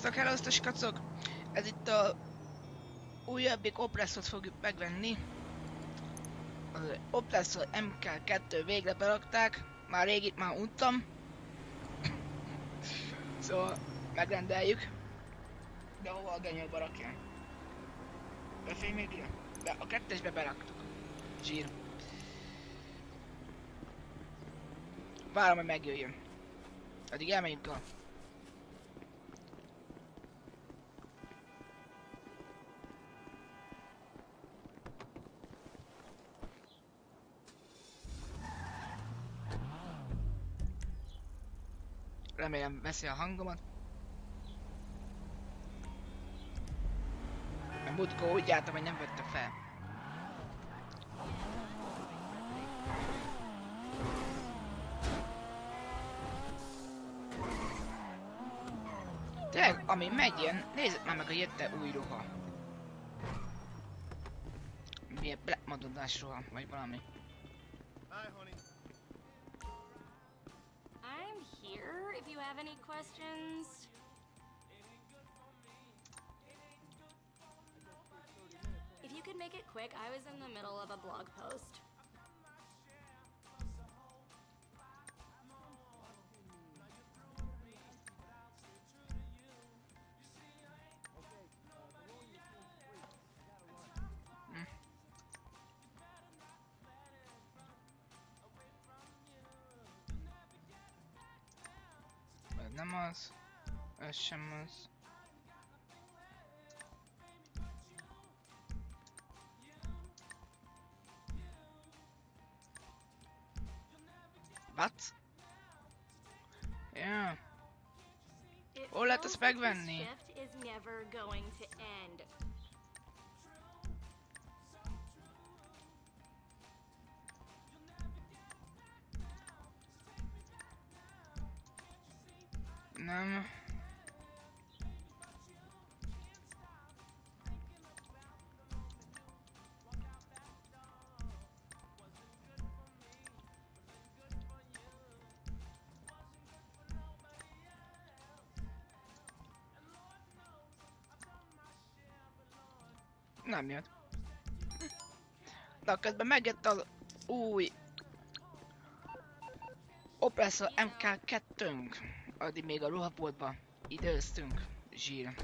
Sziasztok, hellosztos kacok! Ez itt a újabbik Opressot fogjuk megvenni. Az Oppressor MK2 végre berakták. Már rég itt már untam. Szóval megrendeljük. De hova a genyóba rakjam? Befény még ide? De a kettesbe beraktuk. Zsír. Várom, hogy megjöjjön. Addig elmegyünk a Remélem veszi a hangomat. A múltkor úgy jártam, hogy nem vette fel. Tényleg, ami megy ilyen, már meg a jette új ruha. Milyen Black Madonnás ruha, vagy valami. Hi, honey. Here if you have any questions. If you could make it quick, I was in the middle of a blog post. namaz, aşımız. What? Yeah. It Ó, lehet ezt megvenni. Is never going to end. Nem. Nem jött. De közben megjött az új Oppressor MK2-nk. Addig még a ruhaboltba időztünk. Zsír.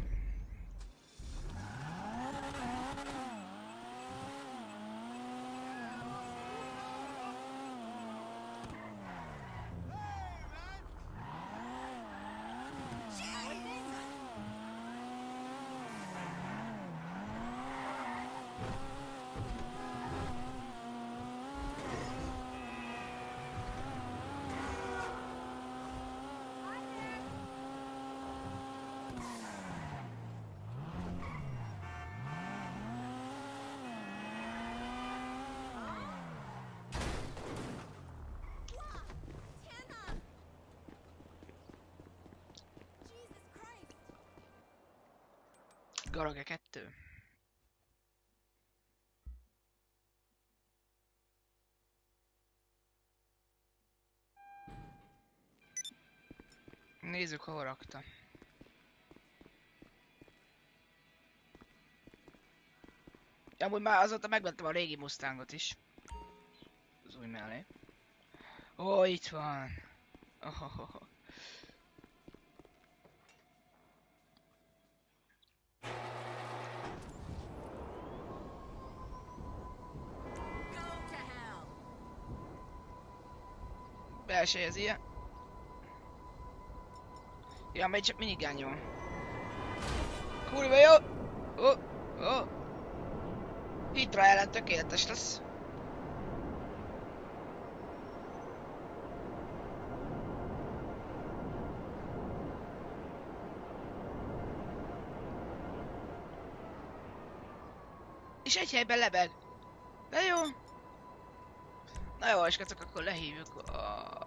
Garage 2. Nézzük, hol rakta. Amúgy már azóta megvettem a régi Mustangot is. Az új mellé. Ó, itt van. Oh. Belsejez ilyen. Ja, még csak minigánja van. Kurva jó! Ó, ó. Hitra ellen tökéletes lesz. És egy helyben lebeg. De jó. Na jó, srácok, akkor lehívjuk a...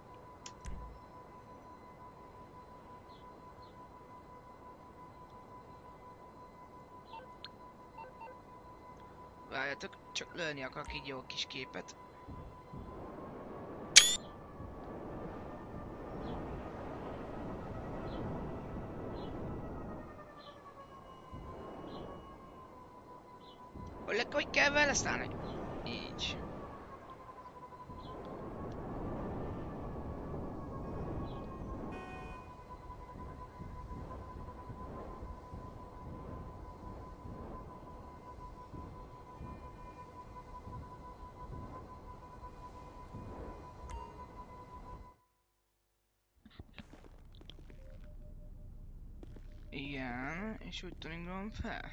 Várjatok, csak lőni akarok így jó kis képet. Hogy kell vele szállni? Igen, és úgy tuningolom fel.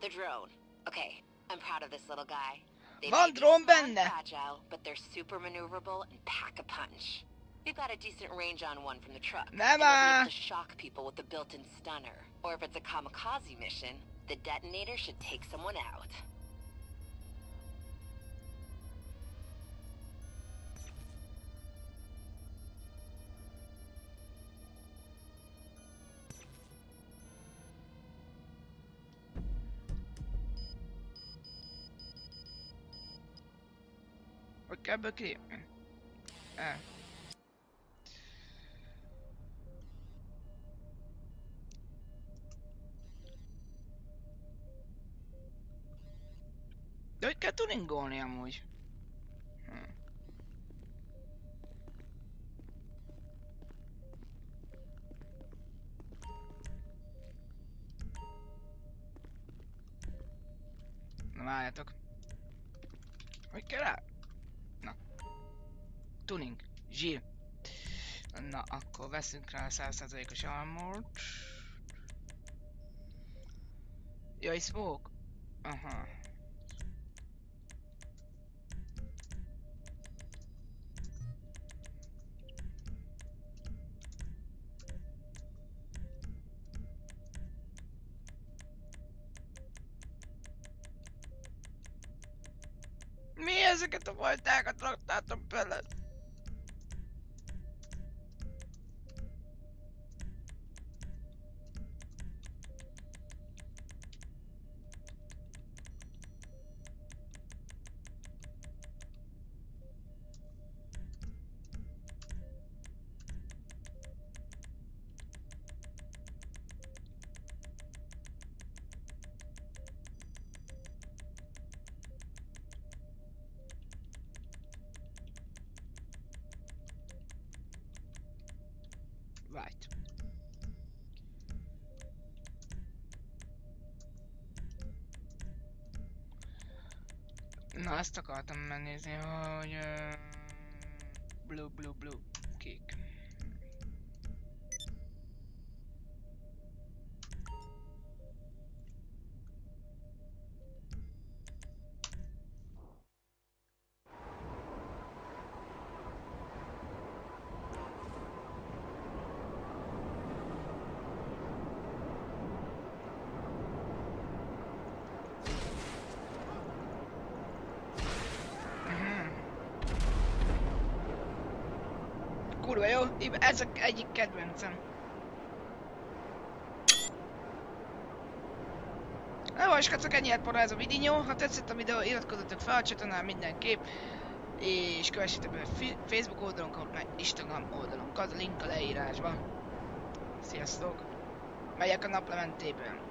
The drone. Okay, I'm proud of this little guy. They Van may be drón small and benne. fragile, but they're super maneuverable and pack a punch. We've got a decent range on one from the truck. Nem and we'll be áll. able to shock people with the built-in stunner. Or if it's a kamikaze mission, the detonator should take someone out. Kell ebből kilépni? El. De hogy kell tuningolni amúgy? Hm. Na várjatok. Hogy kell rá? Tuning. Zsír. Na, akkor veszünk rá a 100%-os armort. Jaj, smoke. Aha. Mi ezeket a fajtákat raktátok bele? Na, ezt akartam megnézni, hogy... Uh, blue, blue, blue, kék. Kurva jó, ez a egyik kedvencem. Na most kacok, ennyi lett ez a videó. Ha tetszett a videó, iratkozzatok fel a csatornán mindenképp. És kövessétek be a Facebook oldalunkat, meg Instagram oldalunkat, link a leírásban. Sziasztok! Megyek a naplementében.